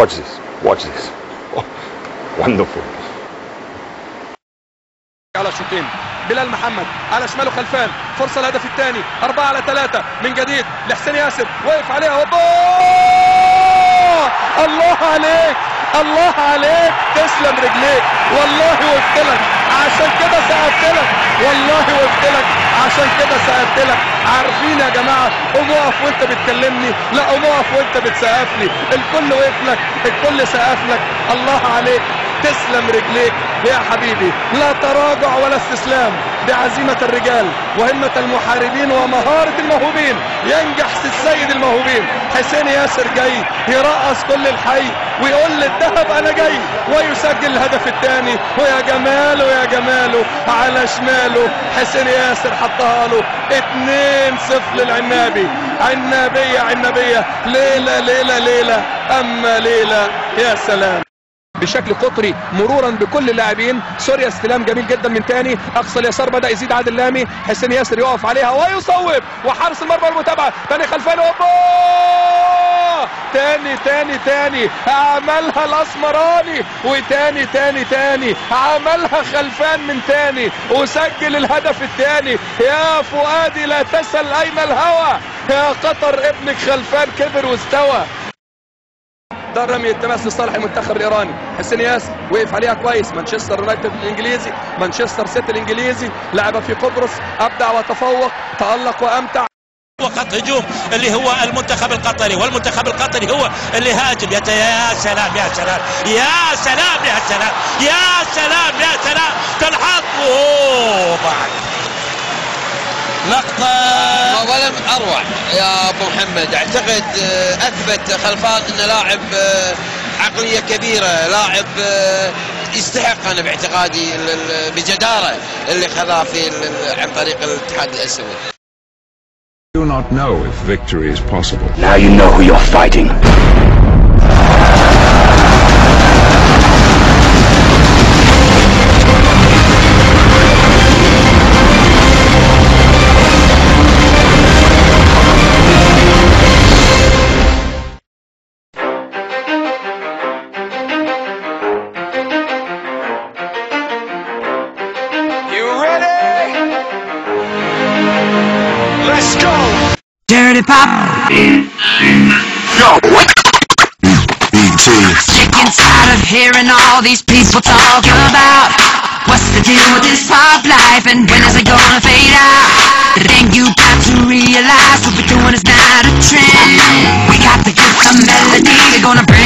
watch this. Watch this. Oh, wonderful. على شوطين بلال محمد على شماله خلفان. فرصة الهدف الثاني. أربعة على ثلاثة. من جديد. لحسين ياسر. واقف عليها. الله عليك الله عليك. تسلم رجليك. والله وقفت لك عشان كده سقفت لك والله وقفت لك عشان كده سقفت لك عارفين يا جماعة قوم اقف وأنت بتكلمني. لا قوم اقف وأنت بتسقف لي الكل وقف لك الكل سقف لك الله عليك. تسلم رجليك يا حبيبي. لا تراجع ولا استسلام. بعزيمة الرجال وهمة المحاربين ومهارة الموهوبين. ينجح السيد الموهوبين. حسين ياسر جاي يرقص كل الحي ويقول للذهب أنا جاي. ويسجل الهدف الثاني. ويا جماله يا جماله على شماله. حسين ياسر حطها له. 2-0 للعنابي. عنابية عنابية. ليلة ليلة ليلة. أما ليلة يا سلام. بشكل قطري مرورا بكل اللاعبين. سوريا استلام جميل جدا من تاني. أقصى اليسار بدأ يزيد عادل لامي. حسين ياسر يقف عليها ويصوب. وحارس المرمى المتابعه تاني خلفان اوبا تاني تاني تاني. عملها الأسمراني. وتاني تاني تاني. عملها خلفان من تاني. وسجل الهدف الثاني يا فؤادي لا تسل أين الهوى. يا قطر ابنك خلفان كبر واستوى. ده الرمي التماس لصالح المنتخب الإيراني. حسين ياسر وقف عليها كويس. مانشستر يونايتد الإنجليزي مانشستر سيتي الإنجليزي لعب في قبرص أبدع وتفوق تألق وأمتع. وخط هجوم اللي هو المنتخب القطري والمنتخب القطري هو اللي هاجم. يا يا سلام يا سلام يا سلام يا سلام يا سلام يا سلام. تنحط أوه بعد. لقطة ولم أروع يا أبو محمد أعتقد آه، أثبت خلفان أنه لاعب آه، عقلية كبيرة لاعب آه، يستحق أنا باعتقادي بجدارة اللي خذاه في عن طريق الاتحاد الأسيوي do not know if victory is possible. Now you know who you're fighting. Let's go! Dirty Pop. Sick and of hearing all these people talk about what's the deal with this pop life and when is it gonna fade out? Then you got to realize what we're doing is not a trend. We got to get the melody, we're gonna bring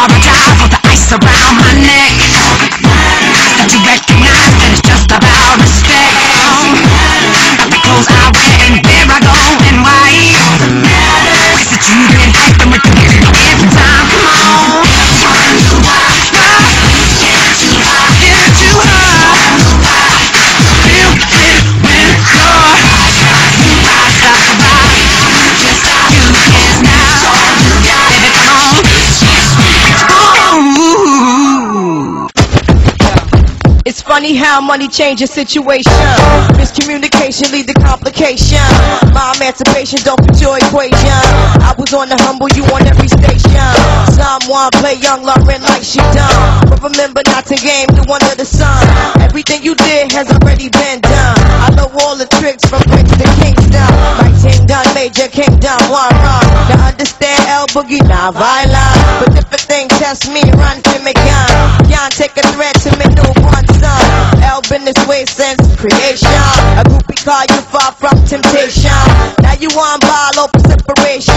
Barbara with the ice around my neck. Don't you reckon? Funny how money changes situation. Miscommunication lead to complication. My emancipation don't fit your equation. I was on the humble, you on every station. Someone play young Lauren like she done. But remember not to game the one of the sun. Everything you did has already been done. I know all the tricks from bricks to Kingston. Like Ting done major, king done one wrong. To understand El Boogie, not violent. But if a thing test me, run to me gun. Can't take a threat to me newborn son. Been this way since creation. A groupie call you far from temptation. Now you want ball open separation.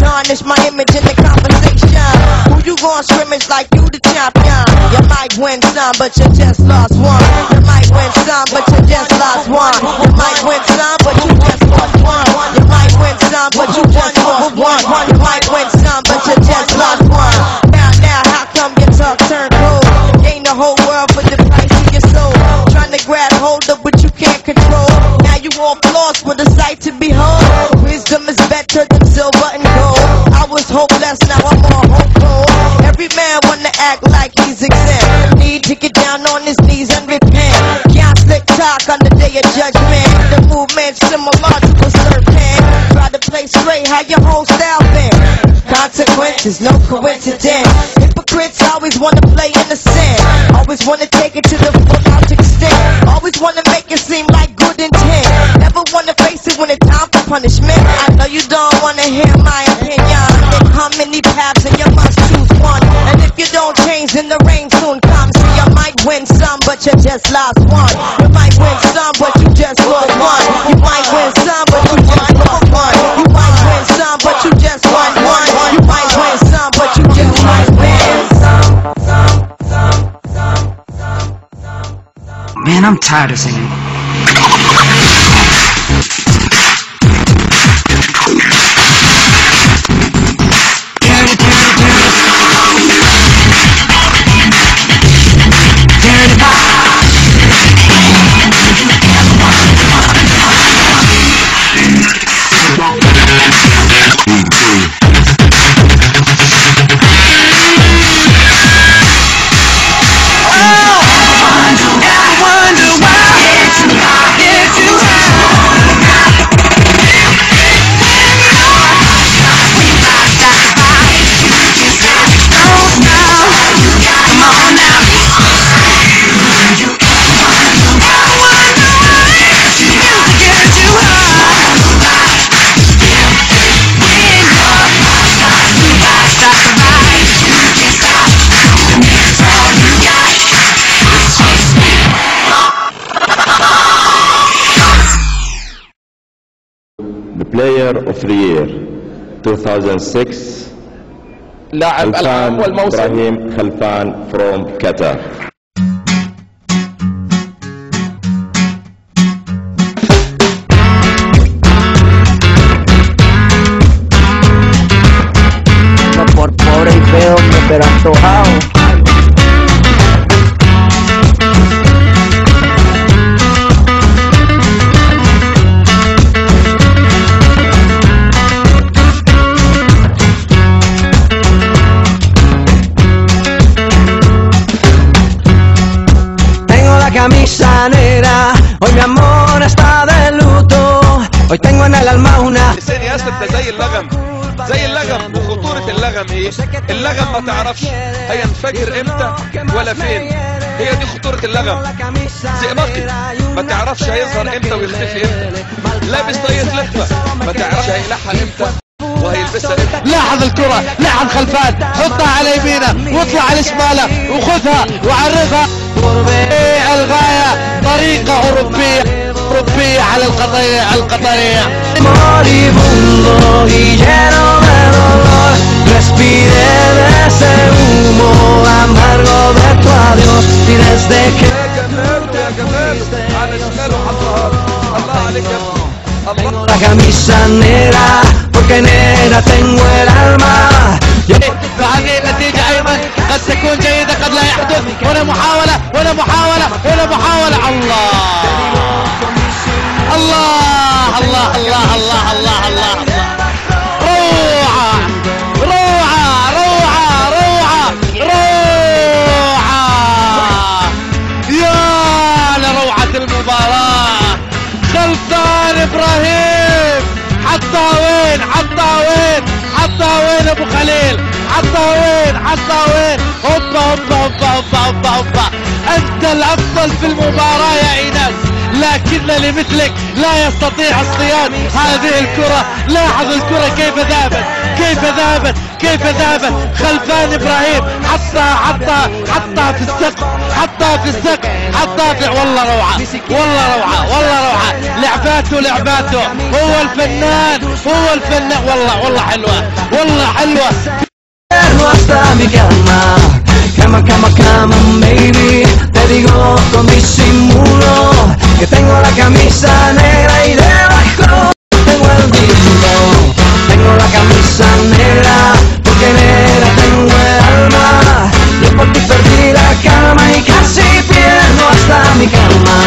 Tarnish my image in the conversation. Who you gon' scrimmage like you the champion? You might win some, but you just lost one. You might win some, but you just lost one. Hopeless, now I'm all hopeful. Every man wanna act like he's exempt. Need to get down on his knees and repent. Can't slick talk on the day of judgment. The movement similar to a serpent. Try to play straight, how your whole style been. Consequences, no coincidence. Hypocrites always wanna play innocent. Always wanna take it to the just lost one. You might win some, but you just lost one. You might win some, but you just lost one. You might win some, but you just won one. You might win some, but you just might win some. Man, I'm tired of singing. player of the year 2006 لاعب العام خلفان والموسم إبراهيم خلفان from Qatar لساني يا اسد ده زي اللغم. زي اللغم وخطورة اللغم إيه؟ اللغم ما تعرفش هينفجر إمتى ولا فين. هي دي خطورة اللغم. زئبقي ما تعرفش هيظهر إمتى ويختفي إمتى. لابس طاقية لفة ما تعرفش هيلحق إمتى وهيلبسها إمتى. لاحظ الكرة لاحظ خلفان حطها على يمينه واطلع على شماله وخذها وعرضها. إيه الغاية؟ طريقة أوروبية. العربية على القطيع القطيع القطرية ماري الله la camisa negra porque negra tengo el alma فهذه النتيجة أيضا قد تكون جيدة قد لا يحدث ولا محاولة ولا محاولة ولا محاولة. الله. الله الله الله الله الله الله. روعة روعة روعة روعة روعة. يا لروعة المباراة. خلفان إبراهيم. حطها وين حطها وين حطها وين أبو خليل؟ حطها وين حطها وين؟ هوبا هوبا هوبا هوبا هوبا. أنت الأفضل في المباراة يا إيناس. لا لكن لمثلك لا يستطيع اصطياد هذه الكرة لاحظ الكرة كيف ذهبت كيف ذهبت كيف ذهبت. خلفان إبراهيم حطها حطها حطها في السقف حطها في السقف حطها في والله روعة والله روعة والله روعة. لعباته لعباته. هو الفنان هو الفنان. والله والله حلوة والله حلوة. hasta mi cama Cama, cama, cama, baby Que tengo la camisa negra y debajo tengo el dibujo Tengo la camisa negra porque negra tengo el alma. Y por ti perdí la calma y casi pierdo hasta mi cama.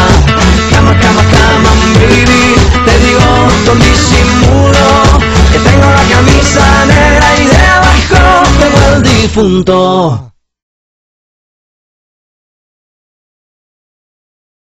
Cama, cama, cama, baby. Te digo con disimulo Que tengo la camisa negra y debajo tengo el difunto